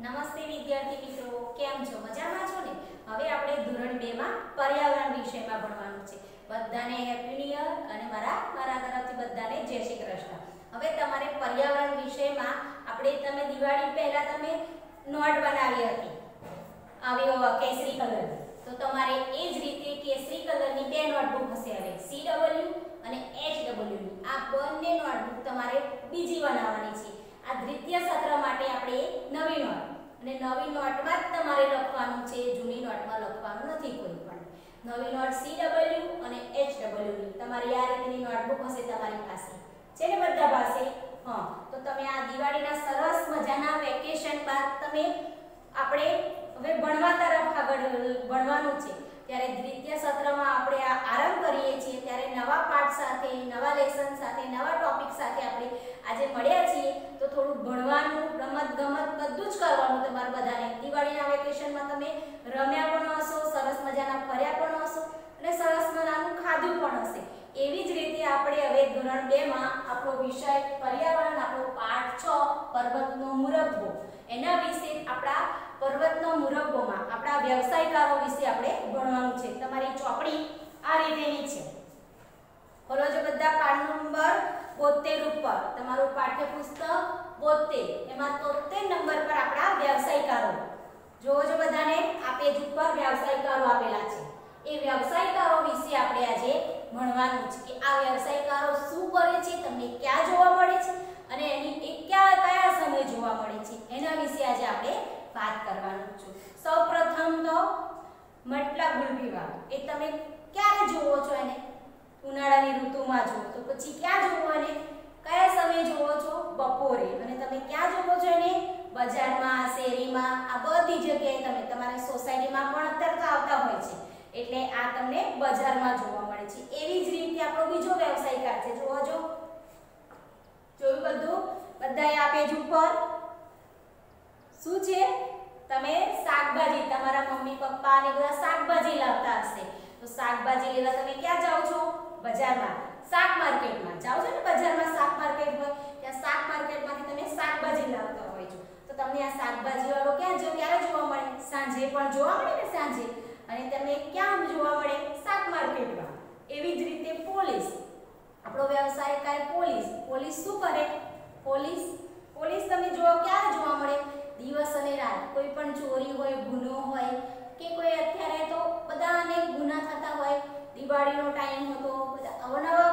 નમસ્તે વિદ્યાર્થી મિત્રો, કેમ છો? મજામાં છો ને? હવે આપણે ધોરણ 2 માં પર્યાવરણ વિષયમાં ભણવાનું છે. બધાને હેપી ન્યુ યર અને મારા મારા તરફથી બધાને જય શ્રી કૃષ્ણ. હવે તમારે પર્યાવરણ વિષયમાં આપણે તમે દિવાળી પહેલા તમે નોટ બનાવી હતી. આવ્યો કેસરી કલર. તો તમારે એ જ રીતે કેસરી કલરની બે નોટબુક હશે હવે. CW અને HW ની આ બંને નોટબુક તમારે બીજી બનાવવાની છે. આ દ્વિતીય સત્ર માટે આપણે નવી નોટ અને નવી નોટમાં જ તમારે લખવાનું છે, જૂની નોટમાં લખવાનું નથી કોઈ પણ. નવી નોટ સી ડબલ્યુ અને એચ ડબલ્યુ તમારી આ રીતની નોટબુક હશે તમારી પાસે. છે ને બધા પાસે? હા. તો તમે આ દિવાળીના સરસ મજાના વેકેશન બાદ તમે આપણે હવે ભણવા તરફ આગળ ભણવાનું છે. ત્યારે દ્વિતીય સત્રમાં આપણે આ આરંભ કરીએ છીએ. ત્યારે નવા પાઠ સાથે, નવા લેસન સાથે, નવા ટોપિક સાથે આપણે આજે મળ્યા છીએ તો થોડું ભણવાનું રમત ગમત બધું જ કરવાનું તમારે બધાને દિવાળીના વેકેશનમાં તમે રમ્યા પણ હશો સરસ મજાના ફર્યા પણ હશો અને સરસ મજાનું ખાધું પણ હશે એવી જ રીતે આપણે હવે ધોરણ 2 માં આપણો વિષય પર્યાવરણ, આપણો પાઠ 6 પર્વતનો મુરબ્બો. એના વિશે આપણા પર્વતનો મુરબ્બોમાં, આપણા વ્યવસાયકારો વિશે આપણે ભણવાનું છે. તમારી ચોપડી આ રીતેની છે. બોલો જો બધા પાઠ નંબર 72 ઉપર. તમારું પાઠ્યપુસ્તક 72 એમાં 73 નંબર પર આપણા વ્યવસાયકારો. જોવો જો બધાને, આ પેજ ઉપર વ્યવસાયકારો આપેલા છે. એ વ્યવસાયકારો વિશે આપણે આજે ભણવાનું છે કે આ વ્યવસાયકારો શું કરે છે, તમને ક્યાં જોવા મળે છે અને એની એ કયા કયા સમય જોવા મળે છે, એના વિશે આજે આપણે વાત કરવાનું છે. સૌપ્રથમ તો મટલા ગુલબીવા, એ તમે ક્યારે જોવો છો એને? ઉનાળાની ઋતુમાં જુઓ તો પછી ક્યાં જોવો એને કયા સમયે જોવો છો? બપોરે. અને તમે ક્યાં જોવો છો એને? બજારમાં, શેરીમાં, આ બધી જગ્યાએ તમે તમારી સોસાયટીમાં પણ અત્યારે તો આવતા હોય છે. એટલે આ તમને બજારમાં જોવા છે એવી જ રીતે આપણો બીજો વ્યવસાયકાર છે. જોવો જો. જોયું બધું? બધાએ આ પેજ ઉપર. શું છે? તમે શાકભાજી, તમારા મમ્મી, પપ્પા ને બધા શાકભાજી લાવતા હશે. તો શાકભાજી લેવા તમે ક્યાં જાઓ છો? બજારમાં. શાક માર્કેટમાં. જાઓ છો ને બજારમાં શાક માર્કેટ હોય ત્યાં શાક માર્કેટમાંથી તમે શાકભાજી લાવતા હોય છો. તો તમને આ શાકભાજી વાળો ક્યાં જો ક્યારે જોવા મળે? સાંજે પણ જોવા મળે ને સાંજે? અને તમે ક્યાં જોવા મળે? શાક માર્કેટમાં. એવી જ રીતે પોલીસ. આપણો વ્યવસાય કાય પોલીસ. પોલીસ શું કરે? પોલીસ પોલીસ તમે જોવા ક્યારે જોવા મળે? દિવસ અને રાત. કોઈ પણ ચોરી હોય, ગુનો હોય કે કોઈ અત્યારે તો બધા અનેક ગુના થતા હોય. દિવાળીનો ટાઈમ હતો, બધા અવનવા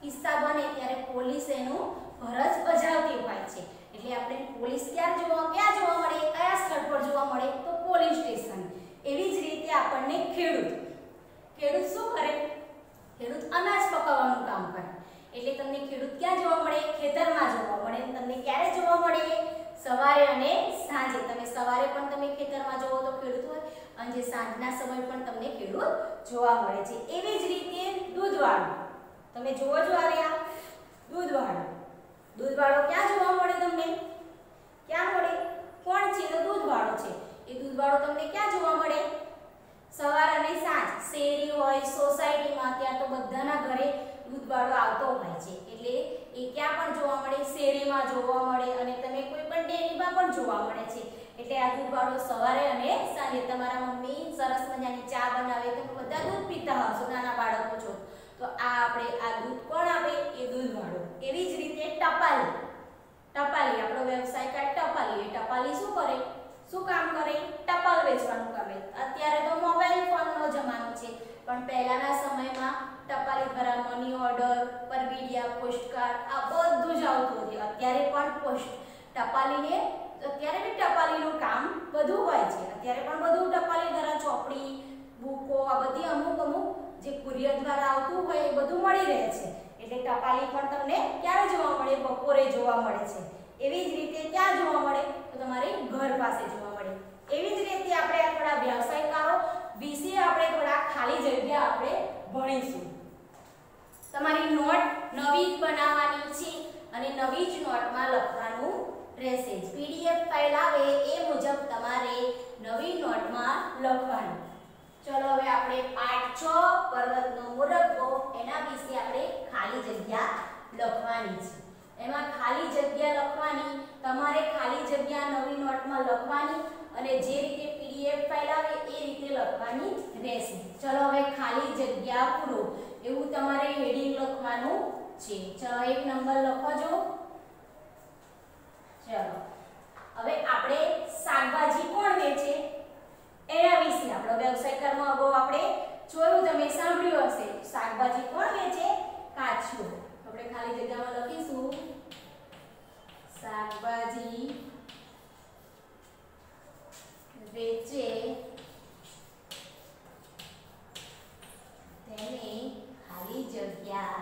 કિસ્સા બને ત્યારે પોલીસ એનું ફરજ બજાવતી હોય છે. એટલે આપણે પોલીસ ક્યાં જોવા ક્યાં જોવા મળે? કયા સ્થળ પર જોવા મળે? તો પોલીસ સ્ટેશન. એવી જ રીતે આપણને ખેડૂત. ખેડૂત શું કરે ખેડૂત અનાજ પકાવવાનું કામ કરે એટલે તમને ખેડૂત ક્યાં જોવા મળે? ખેતરમાં જોવા મળે. તમને ક્યારે જોવા મળે? સવારે અને સાંજે. તમે સવારે પણ તમે ખેતરમાં જોવો તો ખેડૂત હોય, અને જે સાંજના સમય પણ તમને ખેડૂત જોવા મળે છે. એવી જ રીતે દૂધવાળો. તમે જોવો છો આ રહ્યા દૂધવાળો. દૂધવાળો ક્યાં જોવા મળે તમને? ક્યાં મળે? કોણ છે? તો દૂધવાળો છે. એ દૂધવાળો તમને ક્યાં જોવા મળે? સવાર અને સાંજ. શેરી હોય, સોસાયટીમાં. ત્યાં તો બધાના ઘરે દૂધવાળો આવતો હોય છે. એટલે એ ક્યાં પણ જોવા મળે, શેરીમાં જોવા મળે અને તમે કોઈ પણ ડેરીમાં પણ જોવા મળે છે. એટલે આ દૂધવાળો સવારે અને સાંજે તમારા મમ્મી સરસ મજાની ચા બનાવે તો બધા દૂધ પીતા હશો નાના બાળકો છો. તો આ આપણે, આ દૂધ કોણ આપે? એ દૂધવાળો. એવી જ રીતે ટપાલી. ટપાલી, આપણો વ્યવસાય કાઢ ટપાલી. એ ટપાલી શું કરે? શું કામ કરે? ટપાલ વેચવાનું કામે. અત્યારે છે. પણ પહેલાના સમયમાં ટપાલી દ્વારા મની ઓર્ડર, પરબીડિયા, પોસ્ટકાર્ડ, આ બધું જ આવતું હતું. અત્યારે પણ પોસ્ટ, ટપાલીને, અત્યારે બી ટપાલીનું કામ બધું હોય છે. અત્યારે પણ બધું ટપાલી દ્વારા ચોપડી, બુકો, આ બધી અમુક અમુક જે કુરિયર દ્વારા આવતું હોય એ બધું મળી રહે છે. એટલે ટપાલી પણ તમને ક્યારે જોવા મળે? બપોરે જોવા મળે છે. એવી જ રીતે ક્યાં જોવા મળે તો તમારે ઘર પાસે જોવા મળે. એવી જ રીતે આપણે આ થોડા વ્યવસાયકારો વિશે આપણે થોડા ખાલી જગ્યા આપણે ભણીશું તમારી નોટ નવી બનાવવાની છે અને નવી જ નોટમાં લખવાનું રહેશે પીડીએફ ફાઇલ આવે એ મુજબ તમારે નવી નોટમાં લખવાનું ચલો હવે છ પાઠ 6 પર્વતનો મુરબ્બો એના વિશે આપણે ખાલી જગ્યા લખવાની છે. એમાં ખાલી જગ્યા લખવાની, તમારે ખાલી જગ્યા નવી નોટમાં લખવાની અને જે રીતે પીડીએફ ફાઇલ આવે એ રીતે લખવાની રહેશે. ચલો હવે ખાલી જગ્યા પૂરો. એવું તમારે હેડિંગ લખવાનું છે. ચલો એક નંબર લખો જો. ચલો. હવે આપણે શાકભાજી કોણ વેચે? એના વિશે આપણો વ્યવસાય કર્મ અગાઉ આપણે જોયું તમે સાંભળ્યું હશે. શાકભાજી કોણ વેચે? કાચું આપણે ખાલી જગ્યામાં લખીશું. શાકભાજી વેચે તેને ખાલી જગ્યા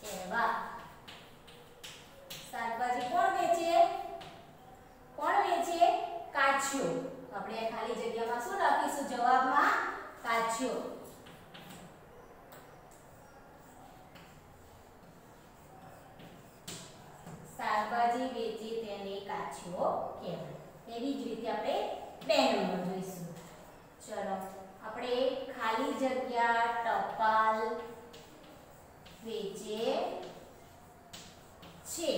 કહેવા શાકભાજી કોણ વેચે કોણ વેચે કાચિયો આપણે આ ખાલી જગ્યામાં શું લખીશું જવાબમાં કાચિયો શાકભાજી વેચે કાચિયો કહેવાય એવી જ રીતે આપણે બે નંબર જોઈશું. ચલો, આપણે ખાલી જગ્યા ટપાલ વેચે છે.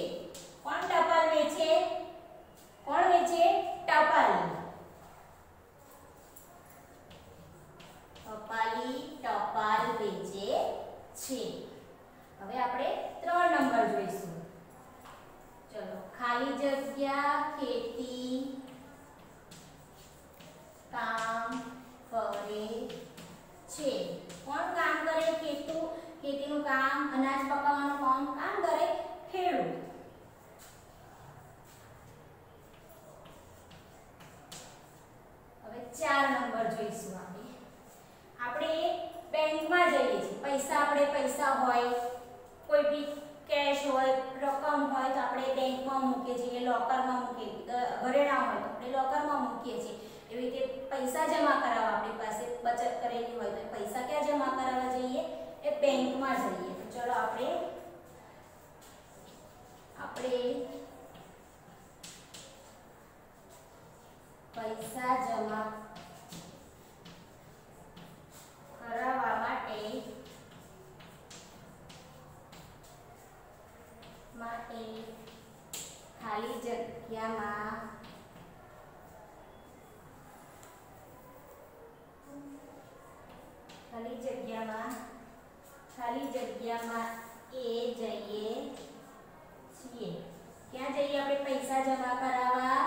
કોણ ટપાલ વેચે? કોણ વેચે? ટપાલી ટપાલ વેચે છે હવે આપણે ત્રણ નંબર જોઈશું ચલો ખાલી જગ્યા ખેતી કામ કરે છે કોણ કામ કરે ખેતું ખેતીનું કામ અનાજ પકાવવાનું કામ કામ કરે ખેડૂત હવે ચાર નંબર જોઈશું આપણે આપણે બેંકમાં જઈએ છીએ પૈસા આપણે પૈસા હોય, કોઈ બી કેશ હોય, રકમ હોય તો આપણે બેંકમાં મૂકીએ છીએ લોકરમાં મૂકીએ ઘરેણા હોય તો આપણે લોકરમાં મૂકીએ છીએ. એવી રીતે પૈસા જમા કરાવવા આપણી પાસે, બચત કરેલી હોય તો પૈસા ક્યાં જમા કરાવવા જઈએ? એ બેંકમાં જઈએ. તો ચલો આપણે આપણે પૈસા જમા કરાવવા માટે માટે ખાલી જગ્યામાં ખાલી જગ્યામાં ખાલી જગ્યામાં એ જઈએ છીએ. ક્યાં જઈએ? આપણે પૈસા જમા કરાવવા.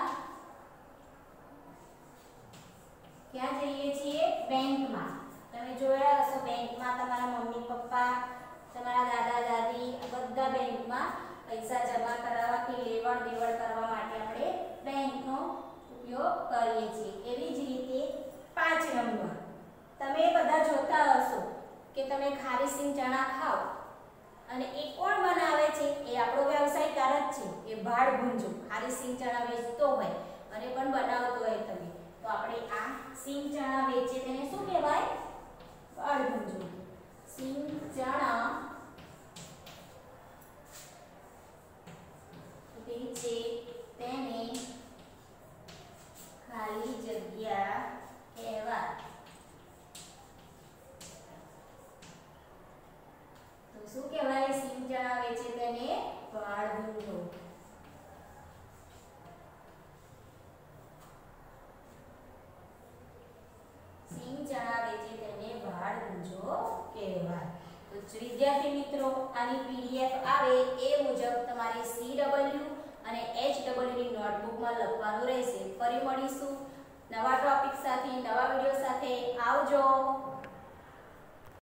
ક્યાં જઈએ છીએ? બેંકમાં. તમે જોયા હશો, બેંકમાં તમારા મમ્મી પપ્પા, તમારા દાદા, દાદી બધા બેંકમાં પૈસા જમા કરાવવા કે લેવડ દેવડ કરવા માટે આપણે બેંકનો ઉપયોગ કરીએ છીએ. એવી જ રીતે પાંચ નંબર. તમે બધા જોતા હશો કે તમે ખારી સિંગ ચણા ખાઓ અને એ કોણ બનાવે છે? એ આપણો વ્યવસાયકાર જ છે. એ ભાડ ભૂંજો ખારી સિંગ ચણા વેચતો હોય. અને પણ બનાવતો હોય તમે તો આપણે આ સિંગ ચણા વેચે તેને શું કહેવાય ભાડ ભૂંજો સિંગ ચણા વેચે તેને ખાલી જગ્યા કહેવાય તો શું કહેવાય સિંગ ચણા વેચે તેને ભાડ ભૂંજો સિંગ ચણા વેચે તેને ભાડ ભૂંજો કહેવાય તો વિદ્યાર્થી મિત્રો, આની પીડીએફ આવે એ મુજબ તમારે CW અને HW ની નોટબુકમાં લખવાનું રહેશે. ફરી મળીશું. નવા ટોપિક સાથે, નવા વીડિયો સાથે આવજો.